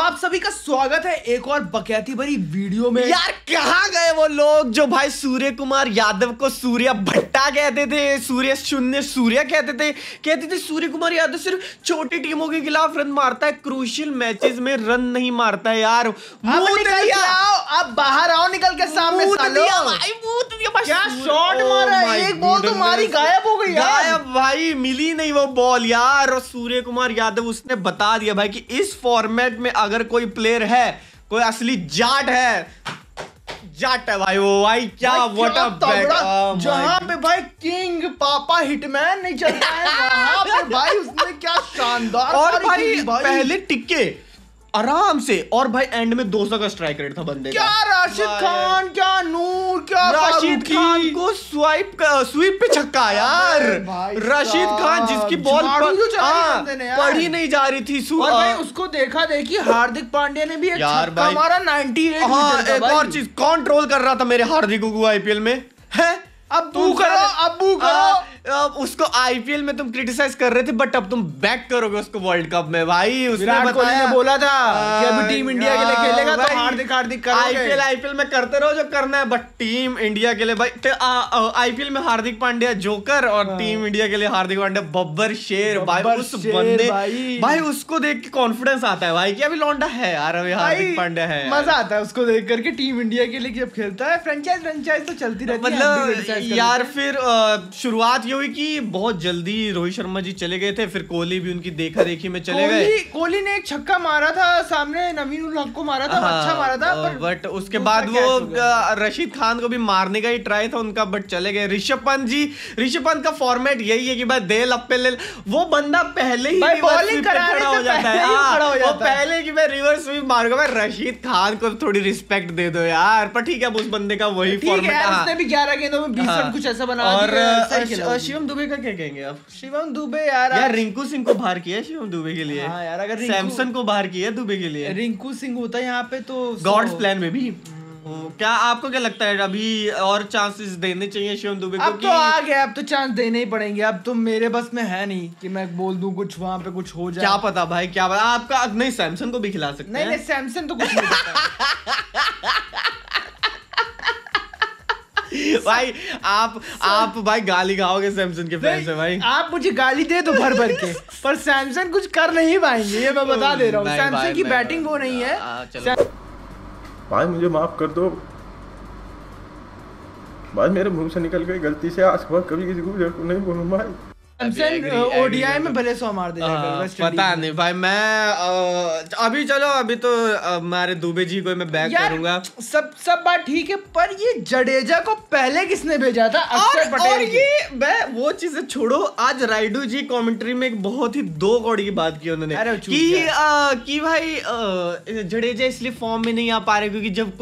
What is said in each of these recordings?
आप सभी का स्वागत है एक और बकैती भरी वीडियो में। यार कहाँ गए वो लोग जो भाई सूर्य कुमार यादव को सूर्य भट्टा कहते थे सूर्य शून्य सूर्य कहते थे? कहते थे सूर्य कुमार यादव सिर्फ़ छोटी टीमों के खिलाफ रन मारता है क्रूशियल मैचेस में रन नहीं मारता है यार। अब मुँह निकल के आओ अब बाहर आओ निकल के सामने क्या शॉट Oh मारा? एक बॉल तो मारी गायब हो गई यार। गायब भाई मिली नहीं वो बॉल यार। और सूर्य कुमार यादव उसने बता दिया भाई कि इस फॉर्मेट में अगर कोई प्लेयर है कोई असली जाट है जाट है भाई वो भाई क्या भाई, अ तगड़ा। जहाँ पे भाई किंग पापा हिटमैन नहीं चलता है वहाँ पे भाई उसने क्या शानदार और पारी भाई, पहले टिक्के आराम से। और भाई एंड में 200 का स्ट्राइक रेट था बंदे क्या राशिद खान क्या नूर क्या राशिद खान को स्वाइप स्वीप पे छक्का यार। राशिद खान जिसकी बॉल हाँ, ने यार। पड़ी नहीं जा रही थी और भाई उसको देखा देखी हार्दिक पांड्या ने भी एक यार छक्का भाई। मारा 98 हाँ एक और चीज़ कौन ट्रोल कर रहा था मेरे हार्दिक को आईपीएल में। है? तुम करो, अब्बू करो। उसको आईपीएल में तुम क्रिटिसाइज कर रहे थे बट अब तुम बैक करोगे उसको वर्ल्ड कप में। भाई उसने बताया। ने बोला था कि अभी टीम इंडिया के लिए खेलेगा तो हार्दिक हार्दिक करोगे। आईपीएल आईपीएल में करते रहो जो करना है बट टीम इंडिया के लिए भाई आईपीएल में हार्दिक पांड्या जोकर और टीम इंडिया के लिए हार्दिक पांड्या बब्बर शेर। भाई उस बंदे भाई। उसको देख के कॉन्फिडेंस आता है भाई कि अभी लौंडा है यार अभी हार्दिक पांड्या है मज़ा आता है उसको देख करके टीम इंडिया के लिए जब खेलता है फ्रेंचाइज फ्रेंचाइज तो चलती रहती है मतलब यार फिर शुरुआत ये हुई कि बहुत जल्दी रोहित शर्मा जी चले गए थे फिर कोहली भी उनकी देखा देखी में चले गए। कोहली ने एक छक्का मारा था सामने नवीन उल हक को मारा था हाँ, अच्छा मारा था पर बट उसके बाद वो हो रशीद खान को भी मारने का ही ट्राई था उनका बट चले गए। ऋषभ पंत जी ऋषभ पंत का फॉर्मेट यही है कि भाई दे लप्पे ले वो बंदा पहले ही पे कराने हो जाता है पहले ही। हाँ, हो वो पहले कि मैं रिवर्स स्वीप मारूँगा भाई रशीद खान को थोड़ी रिस्पेक्ट दे दो यार। पर ठीक है उस बंदे का वही ठीक है फॉर्मेट उसने भी 11 गेंदों में 20 हाँ। रन कुछ ऐसा बना और शिवम दुबे का क्या कहेंगे आप? शिवम दुबे यार यार रिंकू सिंह को बाहर किया शिवम दुबे के लिए। हाँ यार, अगर सैमसन को बाहर किया दुबे के लिए। रिंकू सिंह होता है यहाँ पे तो गॉड्स प्लान में भी। क्या आपको क्या लगता है अभी और चांसेस देने चाहिए शिवम दुबे को अब तो आ गया अब तो चांस देने ही पड़ेंगे। अब तो मेरे बस में है नहीं कि मैं बोल दूँ कुछ वहाँ पे कुछ हो जाए। क्या पता भाई क्या पता। आपका नहीं सैमसन को भी खिला सकते नहीं नहीं सैमसंग तो कुछ नहीं करता भाई आप आप भाई गाली खाओगे सैमसंग के फ़ैन से भाई। आप मुझे गाली दे दो भर भर के पर सैमसंग कुछ कर नहीं पाएँगे ये मैं बता दे रहा हूँ। सैमसंग की बैटिंग वो नहीं है। हाँ, भाई मुझे माफ़ कर दो। भाई मेरे मुँह से निकल गई गलती से आज के बाद कभी किसी को नहीं बोलूँ भाई। ओडीआई में भले सौ मार दे हाँ, पता नहीं भाई मैं अभी चलो अभी तो हमारे दुबे जी को मैं बैक करूँगा। सब सब बात ठीक है पर ये जडेजा को पहले किसने भेजा था? और, अक्षर और पटेल की। ये मैं वो चीज़ें छोड़ो आज राइडू जी कमेंट्री में एक बहुत ही दो कौड़ी की बात की उन्होंने कि। कि भाई जडेजा इसलिए फॉर्म में नहीं आ पा रहे क्योंकि जब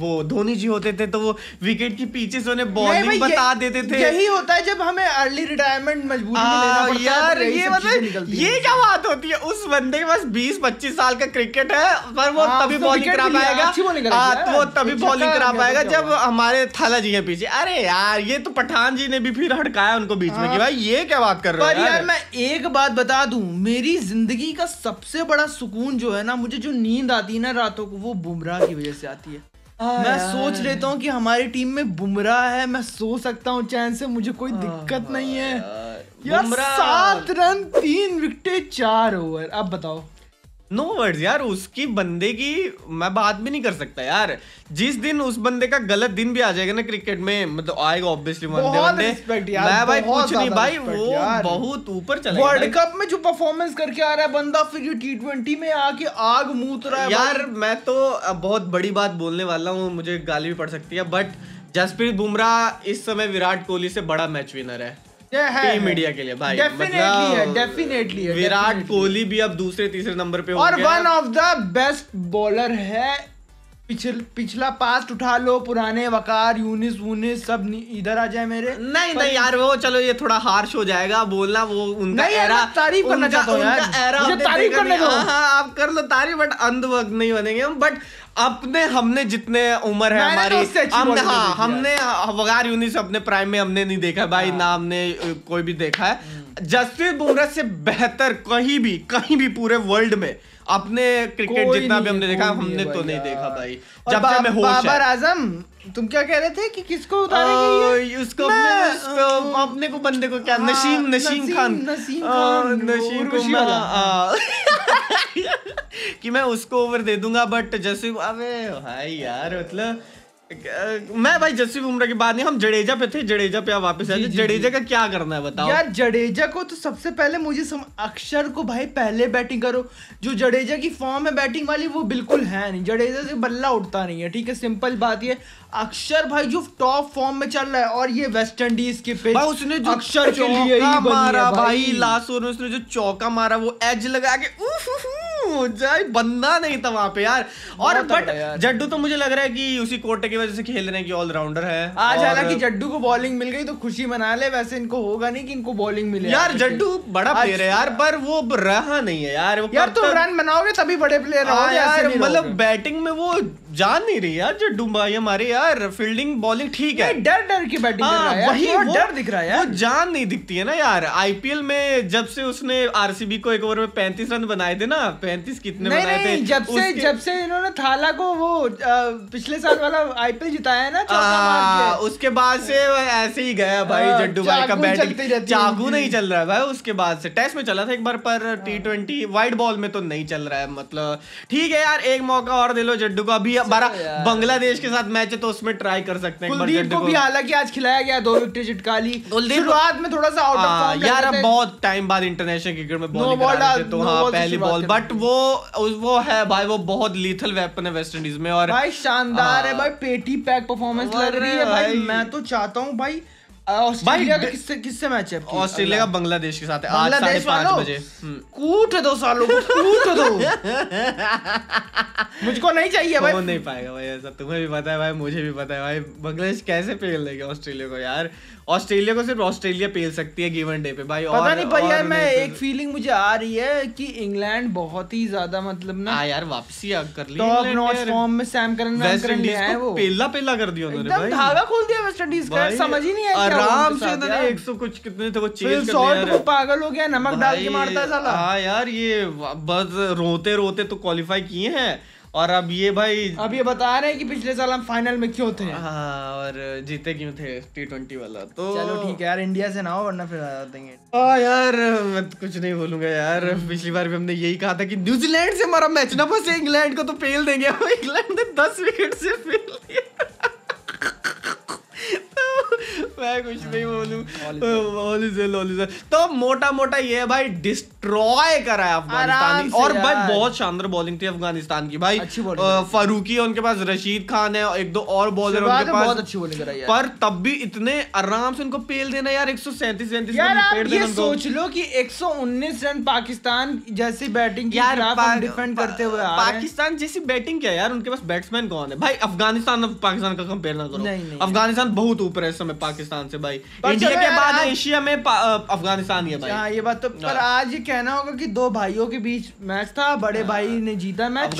वो धोनी जी होते थे तो वो विकेट के पीछे से उन्हें बॉलिंग बता देते थे। यही होता है जब हमें अर्ली रिटायरमेंट मजबूरी में लेना पड़ता यार तो यही ये मतलब ये क्या बात होती है? उस बंदे के पास 20 25 साल का क्रिकेट है पर वो हाँ, तभी बॉलिंग करा पाएगा। अच्छी हाँ, है। तो वो तभी बॉलिंग करा पाएगा तो जब हमारे थाला जी के पीछे। अरे यार ये तो पठान जी ने भी फिर हटकाया उनको बीच में कि भाई ये क्या बात कर रहे पर हो यार? मैं एक बात बता दूँ मेरी ज़िंदगी का सबसे बड़ा सुकून जो है ना मुझे जो नींद आती है ना रातों को वो बुमराह की वजह से आती है। हाँ मैं सोच लेता हूँ कि हमारी टीम में बुमराह है मैं सो सकता हूँ चैन से मुझे कोई दिक्कत नहीं है। यार सात रन तीन विकेट चार ओवर अब बताओ। नो no वर्ड्स यार उसकी बंदे की मैं बात भी नहीं कर सकता यार। जिस दिन उस बंदे का गलत दिन भी आ जाएगा ना क्रिकेट में मतलब आएगा ऑब्वियसली respect यार, मैं भाई कुछ नहीं भाई वो बहुत ऊपर चला वर्ल्ड कप में जो परफॉर्मेंस करके आ रहा है बंदा फिर ये टी ट्वेंटी में आके आग मूत रहा है यार मैं तो बहुत बड़ी बात बोलने वाला हूँ मुझे गाली भी पड़ सकती है बट जसप्रीत बुमराह इस समय विराट कोहली से बड़ा मैच विनर है, टीम इंडिया के लिए भाई डेफिनेटली है मतलब डेफिनेटली है विराट कोहली भी अब दूसरे तीसरे नंबर पे और one of the best bowler है पिछल पिछला पास्ट उठा लो पुराने वकार यूनिस वूनिस सब इधर आ जाए मेरे। नहीं नहीं यार वो चलो ये थोड़ा हार्श हो जाएगा बोलना वो उनका नहीं एरा तारीफ़ करना चाहता हूँ यार। एरा मुझे तारीफ़ करने दो। हाँ, हाँ, आप कर लो तारीफ़ बट अंध वक्त नहीं बनेंगे हम। बट अपने हमने जितने उम्र है तो हमारी हमने हाँ हमने वगार यूनिस अपने प्राइम में हमने नहीं देखा भाई ना हमने कोई भी देखा है। जसप्रीत बुमराह से बेहतर कहीं भी कहीं भी पूरे वर्ल्ड में अपने क्रिकेट जितना भी हमने देखा हमने तो नहीं देखा भाई। जब हमें होश बाबर आज़म तुम क्या कह रहे थे कि किसको उतारेंगे उसको अपने उसको अपने को बंदे को क्या? नसीम नशीम नशीम नसीम- खान। नसीम खान, को मैं कि मैं उसको ओवर दे दूँगा बट जैसे अबे भाई यार मतलब मैं भाई जस्सी बुमराह की बात नहीं हम जडेजा पे थे जडेजा पे आप वापस आए जडेजा का क्या करना है बताओ। यार जडेजा को तो सबसे पहले मुझे सम... अक्षर को भाई पहले बैटिंग करो। जो जडेजा की फॉर्म है बैटिंग वाली वो बिल्कुल है नहीं। जडेजा से बल्ला उठता नहीं है ठीक है? सिंपल बात ये। अक्षर भाई जो टॉप फॉर्म में चल रहा है और ये वेस्ट इंडीज के पिच भाई उसने जो अक्षर के लिए ही चौका मारा भाई भाई। लास्ट ओवर में उसने जो चौका मारा वो एज लगा के उफ, जाए बंदा नहीं था वहाँ पे यार। और बट जड्डू तो मुझे लग रहा है कि उसी कोटे की वजह से खेल रहे हैं कि ऑलराउंडर है। आज हालाँकि जड्डू को बॉलिंग मिल गई तो खुशी मना ले। वैसे इनको होगा नहीं कि इनको बॉलिंग मिले यार जड्डू बड़ा प्लेयर है यार पर वो रहा नहीं है यार। यार तुम रन बनाओगे तभी बड़े प्लेयर हाँ यार मतलब बैटिंग में वो जान नहीं रही यार जड्डू भाई हमारे यार। फील्डिंग बॉलिंग ठीक है। डर डर की बैटिंग कर रहा हाँ, है वही डर दिख रहा है यार। वो जान नहीं दिखती है ना यार। आईपीएल में जब से उसने आरसीबी को एक ओवर में 35 रन बनाए थे ना 35 कितने नहीं बनाए नहीं थे जब से जब से इन्होंने थाला को वो आ, पिछले साल वाला आईपीएल जिताया है ना आ, उसके बाद से ऐसे ही गया भाई हाँ, जड्डू भाई का बैटिंग। चाकू नहीं चल रहा है भाई उसके बाद से। टेस्ट में चला था एक बार पर टी ट्वेंटी वाइट बॉल में तो नहीं चल रहा है मतलब। ठीक है यार एक मौका और दे लो जड्डू को। अभी हमारा बांग्लादेश के साथ मैच है तो उसमें ट्राई कर सकते हैं कुलदीप को भी हालाँकि आज खिलाया गया दो विकेट चिटका ली। शुरुआत में थोड़ा सा आउट ऑफ़ हाँ, यार अब बहुत टाइम बाद इंटरनेशनल क्रिकेट में रहे डाल- तो हाँ पहली बॉल बट वो वो है भाई वो बहुत लीथल वेपन है वेस्ट इंडीज में और भाई शानदार है हाँ। भाई पेटी पैक परफॉर्मेंस लग रही है भाई। मैं तो चाहता हूँ भाई ऑस्ट्रेलिया का किससे किससे मैच है ऑस्ट्रेलिया का बांग्लादेश के साथ है आज साढ़े पाँच पाँच बजे। हम्म। कूट दो सालों को कूट दो। मुझको नहीं चाहिए हो भाई नहीं पाएगा भाई ऐसा तुम्हें भी पता है भाई मुझे भी पता है भाई। बांग्लादेश कैसे पेल देगा ऑस्ट्रेलिया को यार? ऑस्ट्रेलिया को सिर्फ़ ऑस्ट्रेलिया पेल सकती है गिवन डे पे। भाई पता और- नहीं पर यार मैं तो- एक फीलिंग मुझे आ रही है कि इंग्लैंड बहुत ही ज़्यादा मतलब ना हाँ यार वापसी आ- कर ली टॉप नॉच फॉर्म में सैम करन वेस्ट करन ले इंडीज को वो। पेला पेला कर दिया उन्होंने भाई। धागा खोल दिया वेस्ट इंडीज का। समझ ही नहीं आया आराम से उन्होंने 100 कुछ कितने थे वो चेज कर दिया पागल हो गया नमक डाल के मारता है साला। हाँ यार ये बस रोते रोते तो क्वालिफाई किए हैं। और अब ये भाई अब ये बता रहे हैं कि पिछले साल हम फाइनल में क्यों थे? हाँ और जीते क्यों थे? टी ट्वेंटी वाला तो चलो ठीक है यार इंडिया से ना हो वरना फिर आ देंगे। हाँ यार मैं तो कुछ नहीं बोलूँगा यार। पिछली बार भी हमने यही कहा था कि न्यूजीलैंड से हमारा मैच ना फंसे इंग्लैंड को तो फेल देंगे। इंग्लैंड ने दस विकेट से फेल दिया मैं कुछ नहीं बोलूँ. तो मोटा मोटा ये भाई डिस्ट्रॉय करा है अफ़गानिस्तान। से और भाई बहुत शानदार बॉलिंग थी अफ़गानिस्तान की भाई। फारूकी है उनके पास रशीद खान है एक दो और बॉलर उनके पास बहुत अच्छी बॉलिंग कराई पर तब भी इतने आराम से उनको पेल देना यार 137 37 सैंतीस पेल ये। सोच लो कि 119 रन पाकिस्तान जैसी बैटिंग के यार डिफेंड करते हुए पाकिस्तान जैसी बैटिंग क्या यार? उनके पास बैट्समैन कौन है? भाई अफ़गानिस्तान और पाकिस्तान का कंपेयर ना करो। अफ़गानिस्तान बहुत ऊपर है इस समय पाकिस्तान से भाई इंडिया के बाद एशिया में अफ़गानिस्तान ही है भाई हाँ ये बात तो पर हाँ। आज ये कहना होगा कि दो भाइयों के बीच मैच था बड़े भाई ने जीता मैच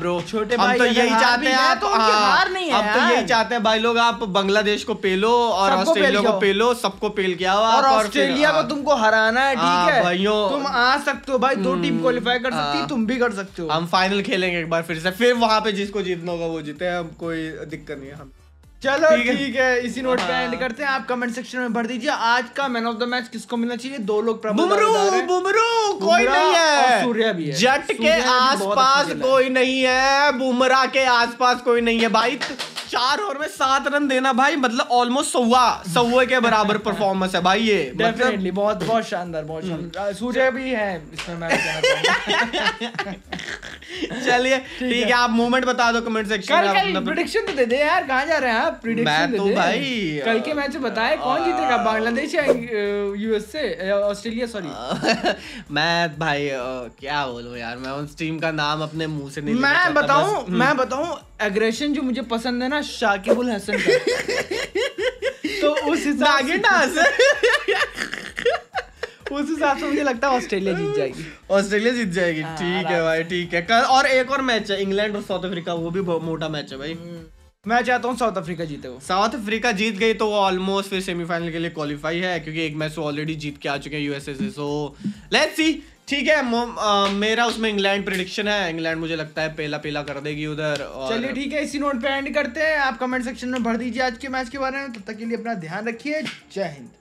ब्रो छोटे हम भाई तो यही चाहते हैं आप तो हाँ, हार नहीं है हम तो यही चाहते हैं भाई लोग आप बांग्लादेश को पेलो और ऑस्ट्रेलिया को। पेलो सबको पेल के आओ और ऑस्ट्रेलिया को हाँ। तुमको हराना है हाँ, ठीक है भाइयों। तुम आ सकते हो भाई दो टीम क्वालिफाई कर सकती है हाँ। तुम भी कर सकते हो हम फाइनल खेलेंगे एक बार फिर से फिर वहाँ पे जिसको जीतना होगा वो जीते हम कोई दिक्कत नहीं है हम चलो ठीक है। है इसी नोट पे हाँ। एंड करते हैं आप कमेंट सेक्शन में भर दीजिए आज का मैन ऑफ़ द मैच किसको मिलना चाहिए दो लोग बुमरू बुमरू कोई नहीं है और सूर्या भी है। जट के आसपास है। कोई नहीं है बुमराह के आसपास कोई नहीं है भाई चार ओवर में सात रन देना भाई मतलब ऑलमोस्ट सौवा सौवे के बराबर परफॉर्मेंस है भाई ये मतलब डेफिनेटली बहुत बहुत शानदार बहुत शानदार सूर्य भी है इसमें मैं कहना चाहूँगा चलिए ठीक है। आप मूवमेंट बता दो कमेंट सेक्शन में कल प्रिडिक्शन तो दे दे यार कहाँ जा रहे हैं आप? प्रिडिक्शन मैं दे तो दे। भाई, कल के मैच में बताए कौन जीतेगा? बांग्लादेश या यूएसए ऑस्ट्रेलिया सॉरी मैं भाई क्या बोलूँ यार मैं उस टीम का नाम अपने मुँह से नहीं मैं चाहता, बताऊँ मैं बताऊँ एग्रेशन जो मुझे पसंद है ना शाकिबुल हसन का। तो उस हिसाब डांस उस हिसाब से मुझे लगता है ऑस्ट्रेलिया जीत जाएगी। ऑस्ट्रेलिया जीत जाएगी। हाँ, ठीक है भाई ठीक है। कल और एक और मैच है इंग्लैंड और साउथ अफ्रीका वो भी बहुत मोटा मैच है भाई। मैं चाहता हूँ साउथ अफ्रीका जीते वो। साउथ अफ्रीका जीत गई तो वो ऑलमोस्ट फिर सेमीफाइनल के लिए क्वालिफाई है क्योंकि एक मैच तो ऑलरेडी जीत के आ चुके हैं यूएसए से सो लेट्स सी ठीक है अ, मेरा उसमें इंग्लैंड प्रिडिक्शन है। इंग्लैंड मुझे लगता है पहला पहला कर देगी उधर और चलिए ठीक है इसी नोट पे एंड करते हैं। आप कमेंट सेक्शन में भर दीजिए आज के मैच के बारे में। तब तक के लिए अपना ध्यान रखिए। जय हिंद।